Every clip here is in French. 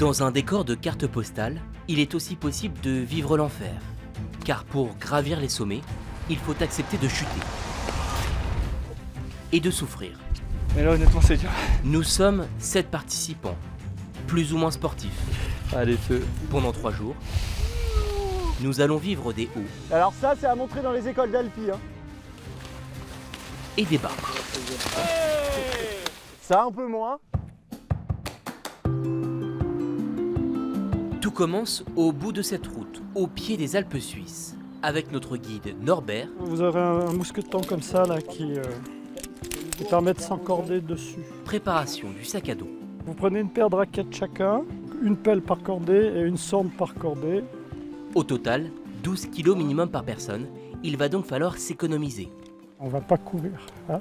Dans un décor de carte postale, il est aussi possible de vivre l'enfer. Car pour gravir les sommets, il faut accepter de chuter. Et de souffrir. Mais là, honnêtement, c'est dur. Nous sommes 7 participants, plus ou moins sportifs. Allez, feu. Pendant 3 jours, nous allons vivre des hauts Alors ça, c'est à montrer dans les écoles d'Alpi. Hein. et des bas. Ça, un peu moins. Tout commence au bout de cette route, au pied des Alpes suisses, avec notre guide Norbert Vous aurez un, mousqueton comme ça là qui, euh, qui permet de s'encorder dessus. Préparation du sac à dos. Vous prenez une paire de raquettes chacun, une pelle par cordée et une sonde par cordée. Au total, 12 kilos minimum par personne. Il va donc falloir s'économiser. On va pas courir. hein.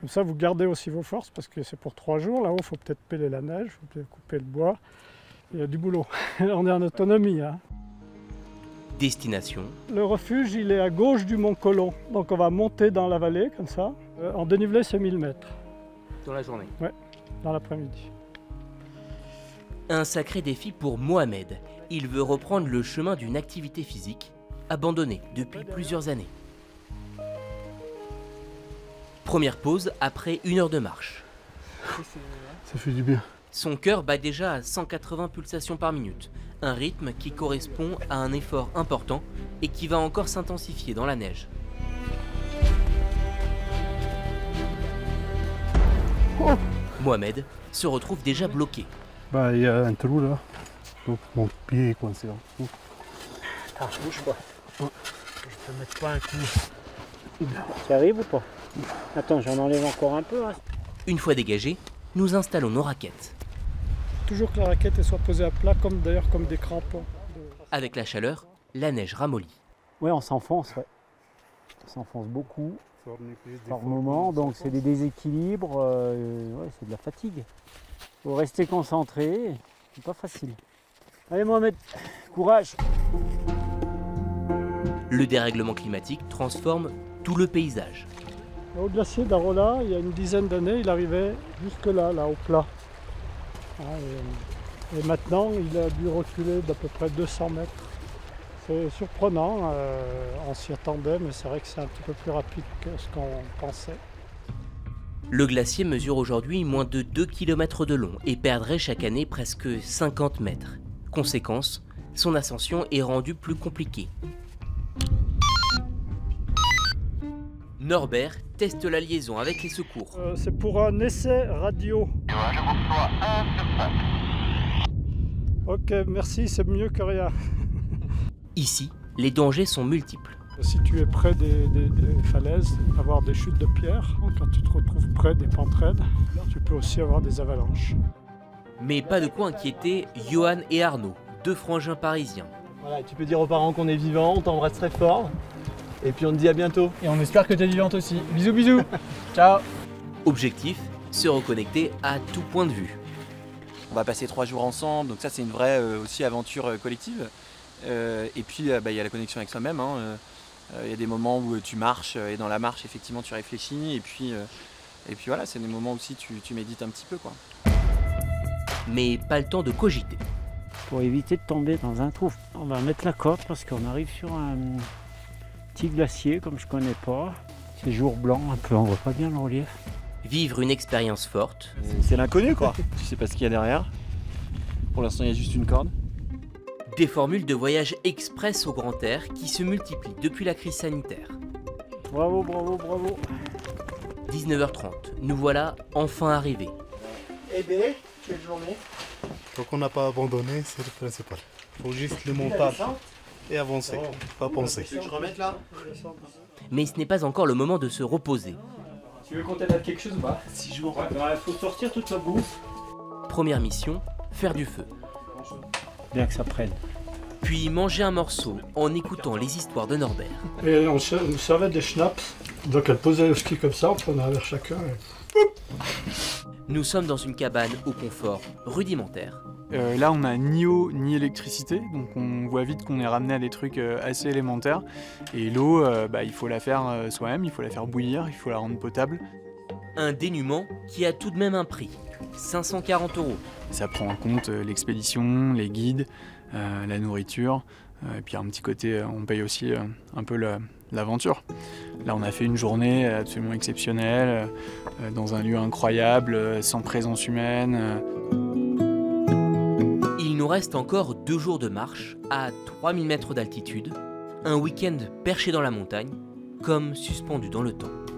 Comme ça, vous gardez aussi vos forces parce que c'est pour trois jours. Là-haut, il faut peut-être peler la neige, il faut peut-être couper le bois. Il y a du boulot. On est en autonomie. hein. Destination, Le refuge, il est à gauche du mont Colomb. Donc on va monter dans la vallée comme ça. Euh, en dénivelé, c'est 1000 mètres dans la journée. dans l'après-midi. Un sacré défi pour Mohamed. Il veut reprendre le chemin d'une activité physique abandonnée depuis plusieurs années. Première pause après une heure de marche. Ça fait du bien. Son cœur bat déjà à 180 pulsations par minute, un rythme qui correspond à un effort important et qui va encore s'intensifier dans la neige. Mohamed se retrouve déjà bloqué. Bah, il y a un trou là. Donc mon pied est coincé en dessous. Attends, je bouge pas. Je peux mettre pas un coup. Tu arrives ou pas? Attends, j'en enlève encore un peu. hein. Une fois dégagé, nous installons nos raquettes. Toujours que la raquette elle soit posée à plat, comme d'ailleurs comme des crampons. Avec la chaleur, la neige ramollit. Ouais, on s'enfonce, ouais. On s'enfonce beaucoup par moment, donc c'est des déséquilibres, euh, ouais, c'est de la fatigue. Faut rester concentré, c'est pas facile. Allez Mohamed, courage Le dérèglement climatique transforme tout le paysage. Au glacier d'Arola, il y a une dizaine d'années, il arrivait jusque là, là, au plat. Ah, et, maintenant, il a dû reculer d'à peu près 200 mètres. C'est surprenant, euh, on s'y attendait, mais c'est vrai que c'est un petit peu plus rapide que ce qu'on pensait. Le glacier mesure aujourd'hui moins de 2 km de long et perdrait chaque année presque 50 mètres. Conséquence, son ascension est rendue plus compliquée. Norbert teste la liaison avec les secours. Euh, c'est pour un essai radio. Ok, merci, c'est mieux que rien. Ici, les dangers sont multiples. Si tu es près des, des- des falaises, avoir des chutes de pierres, quand tu te retrouves près des pentes raides, tu peux aussi avoir des avalanches. Mais pas de quoi inquiéter Johan et Arnaud, deux frangins parisiens. Voilà, tu peux dire aux parents qu'on est vivant, on t'embrasse très fort. Et puis on te dit à bientôt. Et on espère que t'es vivante aussi. Bisous, bisous. Ciao. Objectif, se reconnecter à tout point de vue. On va passer trois jours ensemble, donc ça c'est une vraie euh, aussi aventure euh, collective. Euh, et puis euh, bah, il y a la connexion avec soi-même. hein, Il y a des moments où tu marches et dans la marche effectivement tu réfléchis et puis, euh, et puis voilà, c'est des moments aussi tu, tu médites un petit peu quoi. Mais pas le temps de cogiter. Pour éviter de tomber dans un trou. On va mettre la corde parce qu'on arrive sur un petit glacier comme je connais pas. C'est jour blanc un peu, on voit pas bien le relief. Vivre une expérience forte, C'est l'inconnu quoi. tu sais pas ce qu'il y a derrière. Pour l'instant il y a juste une corde. des formules de voyage express au grand air qui se multiplient depuis la crise sanitaire. Bravo, bravo, bravo. 19h30, nous voilà enfin arrivés. Aidé, quelle journée Tant qu'on n'a pas abandonné, c'est le principal. faut juste le montage et avancer, pas penser. Je remette là? Mais ce n'est pas encore le moment de se reposer. Tu veux qu'on t'aide à quelque chose ou pas Si je Il faut sortir toute la bouffe. Première mission, faire du feu. Bien que ça prenne. Puis manger un morceau en écoutant les histoires de Norbert. Et on se- nous servait des schnapps. Donc elle posait le ski comme ça, on prenait un verre chacun. et- Nous sommes dans une cabane au confort rudimentaire. Euh, là, on n'a ni eau ni électricité, donc on voit vite qu'on est ramené à des trucs euh, assez élémentaires. Et l'eau, euh, bah, il faut la faire soi-même, il faut la faire bouillir, il faut la rendre potable. Un dénuement qui a tout de même un prix. 540 euros. Ça prend en compte l'expédition, les guides, euh, la nourriture, et puis un petit côté, on paye aussi un peu l'aventure. Là, on a fait une journée absolument exceptionnelle, dans un lieu incroyable, sans présence humaine. Reste encore deux jours de marche à 3000 mètres d'altitude, un week-end perché dans la montagne, comme suspendu dans le temps.